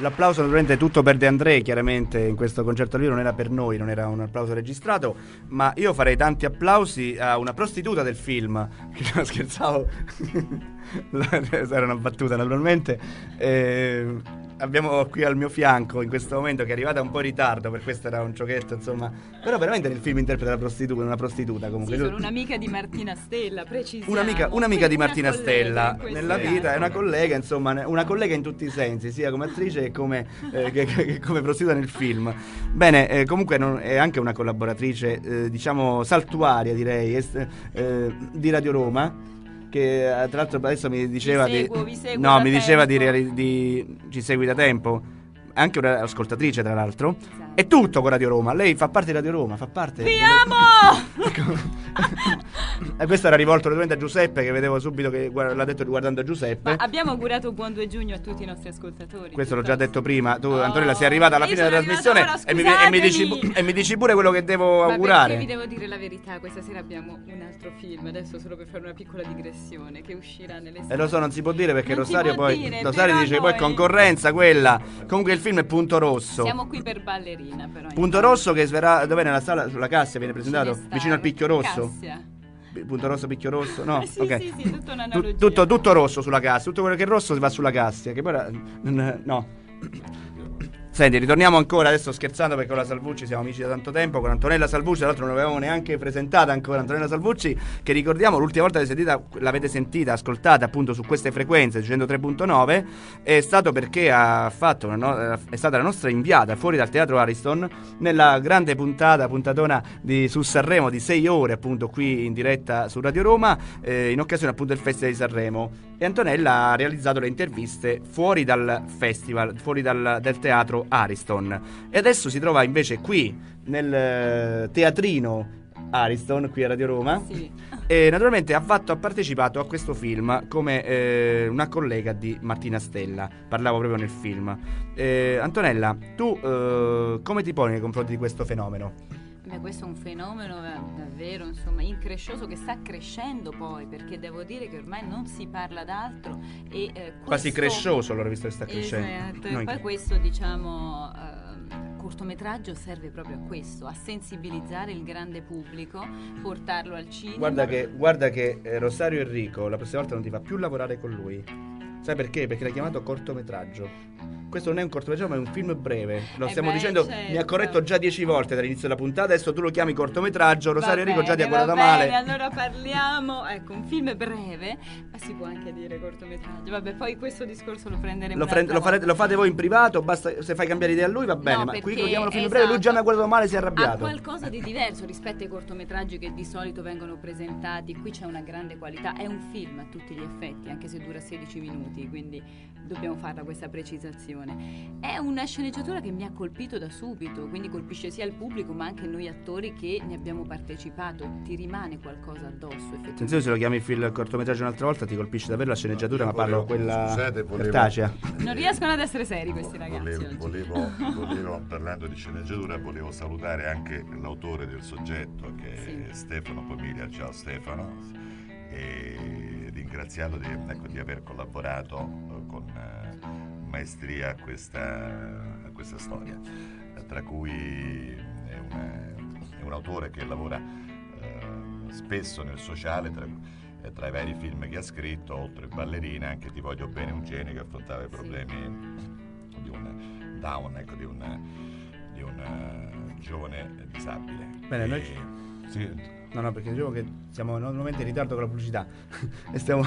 l'applauso naturalmente è tutto per De André, chiaramente in questo concerto lì non era per noi, non era un applauso registrato, ma io farei tanti applausi a una prostituta del film, che no, scherzavo, era una battuta naturalmente. Eh, abbiamo qui al mio fianco in questo momento che è arrivata un po' in ritardo, per questo era un giochetto, insomma. Però veramente nel film interpreta la prostituta, una prostituta comunque. Sì, sono un'amica di Martina Stella, precisiamo. Un'amica, un'amica di Martina Stella nella vita, è una collega, insomma, una collega in tutti i sensi, sia come attrice che come, eh, che, che come prostituta nel film. Bene, eh, comunque non, è anche una collaboratrice, eh, diciamo, saltuaria direi, eh, di Radio Roma che eh, tra l'altro adesso mi diceva seguo, di... No, mi diceva di, di, ci segui da tempo anche un'ascoltatrice tra l'altro. È tutto con Radio Roma. Lei fa parte di Radio Roma, fa parte. Vi amo! e questo era rivolto naturalmente a Giuseppe, che vedevo subito che l'ha detto guardando a Giuseppe. Ma abbiamo augurato buon 2 giugno a tutti i nostri ascoltatori. Questo l'ho già detto prima. Tu, oh, Antonella, sei arrivata alla fine della trasmissione ora, e, mi, e, mi dici, e, mi, dici, pure quello che devo Ma augurare. vi devo dire la verità, questa sera abbiamo un altro film, adesso solo per fare una piccola digressione, che uscirà nelle. E lo so, non si può dire perché non Rosario poi. Dire, Rosario dice poi concorrenza quella. Comunque il film è punto rosso. Siamo qui per ballerina, però. Punto rosso che verrà dov'è nella sala sulla Cassia viene presentato vicino al picchio rosso. Cassia. Punto rosso, picchio rosso, no? sì, ok. sì, sì, tutto, tutto, tutto rosso sulla cassia, tutto quello che è rosso si va sulla cassia, che poi no. Senti, ritorniamo ancora, adesso scherzando perché con la Salvucci siamo amici da tanto tempo, con Antonella Salvucci, tra l'altro non l'avevamo neanche presentata ancora, Antonella Salvucci, che ricordiamo l'ultima volta l'avete sentita, l'avete sentita, ascoltata appunto su queste frequenze, 103.9, è stato perché no- è stata la nostra inviata fuori dal Teatro Ariston nella grande puntata, puntatona di, su Sanremo di 6 ore appunto qui in diretta su Radio Roma, eh, in occasione appunto del Festival di Sanremo. E Antonella ha realizzato le interviste fuori dal festival, fuori dal, dal teatro Ariston. E adesso si trova invece qui nel eh, teatrino Ariston qui a Radio Roma. Sì. E naturalmente ha, fatto, ha partecipato a questo film come eh, una collega di Martina Stella. Parlavo proprio nel film. Eh, Antonella, tu eh, come ti poni nei confronti di questo fenomeno? Beh, questo è un fenomeno davvero insomma, increscioso che sta crescendo poi, perché devo dire che ormai non si parla d'altro. E, eh, questo... Quasi crescioso allora visto che sta crescendo. Esatto, e poi questo diciamo... Eh, cortometraggio serve proprio a questo, a sensibilizzare il grande pubblico, portarlo al cinema. Guarda che, guarda che eh, Rosario Enrico la prossima volta non ti fa più lavorare con lui. Sai perché? Perché l'ha chiamato cortometraggio questo non è un cortometraggio, ma è un film breve. Lo eh stiamo beh, dicendo, certo. mi ha corretto già dieci volte dall'inizio della puntata. Adesso tu lo chiami cortometraggio. Rosario Enrico già ti ha guardato male. Allora parliamo, ecco, un film breve, ma si può anche dire cortometraggio. Vabbè, poi questo discorso lo prenderemo. Lo, prend- lo, farete, lo fate voi in privato, basta se fai cambiare idea a lui va bene. No, ma qui lo chiamano film esatto. breve, lui già mi ha guardato male, si è Ha arrabbiato. qualcosa di diverso rispetto ai cortometraggi che di solito vengono presentati. Qui c'è una grande qualità. È un film a tutti gli effetti, anche se dura 16 minuti, quindi dobbiamo farla questa precisazione. È una sceneggiatura che mi ha colpito da subito, quindi colpisce sia il pubblico ma anche noi attori che ne abbiamo partecipato. Ti rimane qualcosa addosso effettivamente. Attenzione se lo chiami film cortometraggio un'altra volta ti colpisce davvero la sceneggiatura, Io ma parlo volevo- quella scusate, volevo- cartacea. Non riescono ad essere seri questi ragazzi Volevo, oggi. volevo- volevo, parlando di sceneggiatura, volevo salutare anche l'autore del soggetto che Sì. è Stefano Pomiglia. Ciao Stefano. E ringraziarlo di, ecco, di aver collaborato eh, con maestria a questa, a questa storia, tra cui è, una- è un autore che lavora eh, spesso nel sociale, tra, eh, tra i vari film che ha scritto, oltre Ballerina, anche Ti voglio bene un genio che affrontava i problemi di un down, ecco, di un, di un eh, giovane disabile. Bene, E- noi- sì, No, no, perché dicevo che siamo nuovamente in ritardo con la pubblicità e stiamo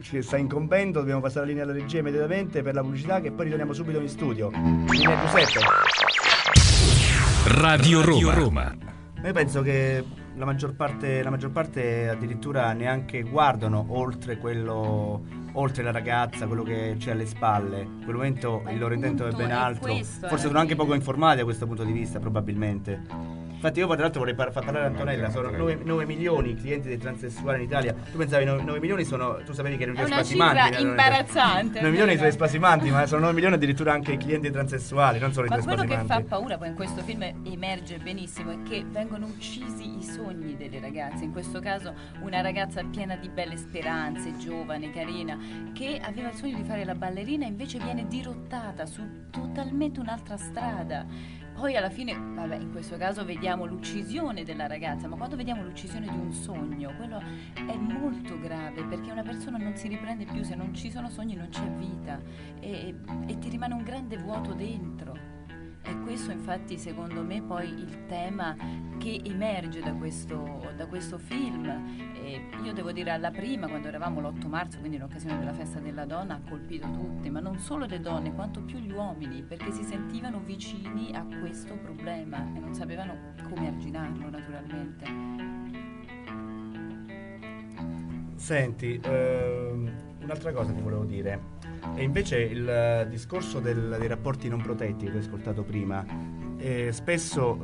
ci sta incombendo, dobbiamo passare la linea alla regia immediatamente per la pubblicità che poi ritorniamo subito in studio. Linea Giuseppe. Radio Roma. Io penso che la maggior parte, la maggior parte addirittura neanche guardano oltre quello, oltre la ragazza, quello che c'è alle spalle. In quel momento il il loro intento è ben è altro. questo, Forse alla sono anche poco informati da questo punto di vista, probabilmente. Infatti io tra l'altro vorrei par- far parlare Antonella, sono 9, milioni i clienti dei transessuali in Italia. Tu pensavi 9, 9 milioni sono, tu sapevi che erano È già una spasimanti. cifra imbarazzante. 9 milioni sono spasimanti, ma sono 9 milioni addirittura anche i clienti transessuali, non solo Ma i quello che spasimanti. fa paura poi in questo film emerge benissimo è che vengono uccisi i sogni delle ragazze. In questo caso una ragazza piena di belle speranze, giovane, carina, che aveva il sogno di fare la ballerina e invece viene dirottata su totalmente un'altra strada. Poi alla fine, vabbè, in questo caso vediamo l'uccisione della ragazza, ma quando vediamo l'uccisione di un sogno, quello è molto grave perché una persona non si riprende più, se non ci sono sogni non c'è vita e, e ti rimane un grande vuoto dentro. E questo infatti secondo me poi il tema che emerge da questo, da questo film. E io devo dire alla prima, quando eravamo l'8 marzo, quindi in occasione della festa della donna, ha colpito tutte, ma non solo le donne, quanto più gli uomini, perché si sentivano vicini a questo problema e non sapevano come arginarlo naturalmente. Senti, ehm, un'altra cosa ti volevo dire. E invece il eh, discorso del- dei rapporti non protetti che hai ascoltato prima, eh, spesso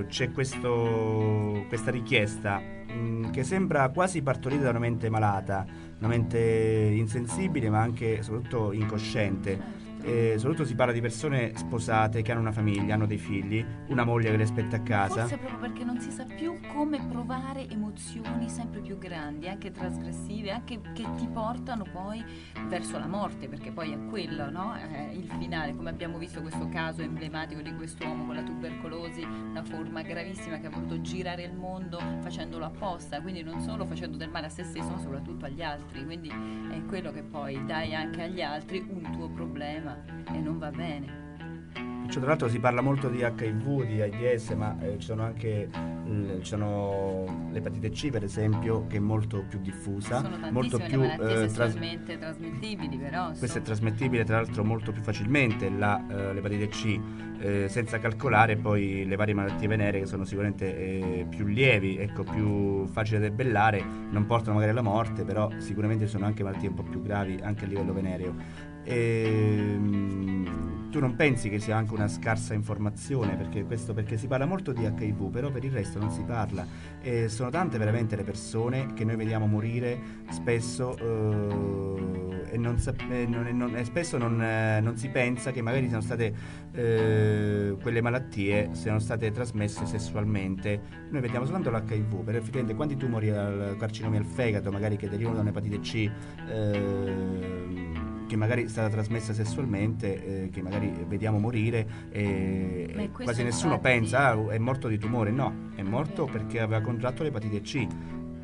eh, c'è questo- questa richiesta mh, che sembra quasi partorita da una mente malata, una mente insensibile ma anche soprattutto incosciente. E soprattutto si parla di persone sposate che hanno una famiglia, hanno dei figli, una moglie che le aspetta a casa. Forse proprio perché non si sa più come provare emozioni sempre più grandi, anche trasgressive, anche che ti portano poi verso la morte, perché poi è quello, no? Eh, il finale, come abbiamo visto questo caso emblematico di quest'uomo con la tubercolosi, una forma gravissima che ha voluto girare il mondo facendolo apposta, quindi non solo facendo del male a se stesso, ma soprattutto agli altri. Quindi è quello che poi dai anche agli altri un tuo problema e non va bene. Cioè, tra l'altro si parla molto di HIV, di AIDS, ma eh, ci sono anche l- ci sono l'epatite C per esempio, che è molto più diffusa, Sono molto più eh, tras- sessualmente trasmettibili, però. questa è trasmettibile tra l'altro molto più facilmente la, eh, l'epatite C, eh, senza calcolare poi le varie malattie venere che sono sicuramente eh, più lievi, ecco, più facili da debellare, non portano magari alla morte, però sicuramente sono anche malattie un po' più gravi anche a livello venereo. Ehm, tu non pensi che sia anche una scarsa informazione perché, questo, perché si parla molto di HIV però per il resto non si parla. E sono tante veramente le persone che noi vediamo morire spesso eh, e, non sap- e non- non- e spesso non, eh, non si pensa che magari siano state eh, quelle malattie siano state trasmesse sessualmente. Noi vediamo soltanto l'HIV però effettivamente quanti tumori al carcinomi al fegato magari che derivano da un'epatite C eh, che magari è stata trasmessa sessualmente, eh, che magari vediamo morire e, quasi nessuno infatti- pensa ah, è morto di tumore, no, è morto perché aveva contratto l'epatite C.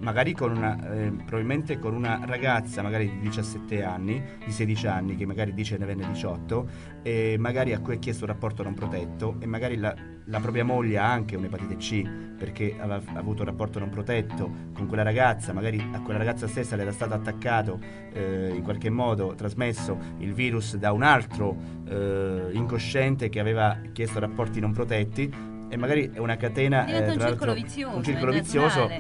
Magari con una, eh, probabilmente con una ragazza magari di 17 anni, di 16 anni, che magari dice ne venne 18, e magari a cui ha chiesto un rapporto non protetto, e magari la, la propria moglie ha anche un'epatite C, perché aveva avuto un rapporto non protetto con quella ragazza, magari a quella ragazza stessa le era stato attaccato eh, in qualche modo trasmesso il virus da un altro eh, incosciente che aveva chiesto rapporti non protetti e magari è una catena Diventa eh, un circolo vizioso. un circolo è vizioso.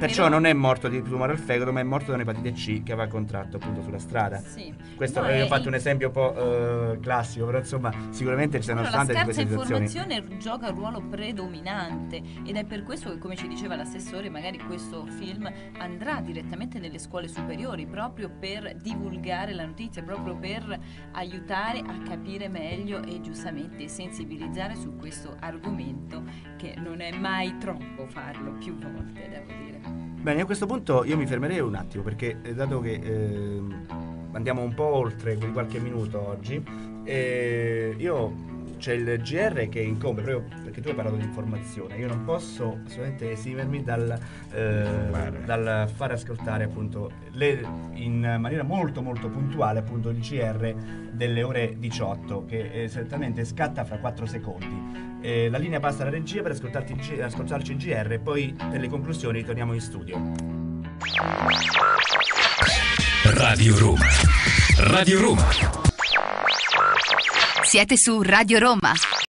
Perciò non è morto di tumore al fegato ma è morto da un'epatite C che aveva contratto appunto sulla strada Sì. questo No, è- ho fatto un esempio un po' eh, classico però insomma sicuramente ci sono la tante di queste situazioni informazione gioca un ruolo predominante ed è per questo che, come ci diceva l'assessore, magari questo film andrà direttamente nelle scuole superiori proprio per divulgare la notizia, proprio per aiutare a capire meglio e giustamente sensibilizzare su questo argomento che non è mai troppo farlo più volte, devo dire. Bene, a questo punto io mi fermerei un attimo perché eh, dato che ehm, andiamo un po' oltre di qualche minuto oggi, eh, io c'è il GR che incombe proprio perché tu hai parlato di informazione, io non posso assolutamente esimermi dal, eh, dal fare ascoltare appunto le- in maniera molto molto puntuale appunto il GR delle ore 18 che esattamente scatta fra 4 secondi. Eh, la linea passa alla regia per ascoltarti ascoltarci il GR e poi per le conclusioni torniamo in studio. Radio Roma. Radio Roma. Siete su Radio Roma.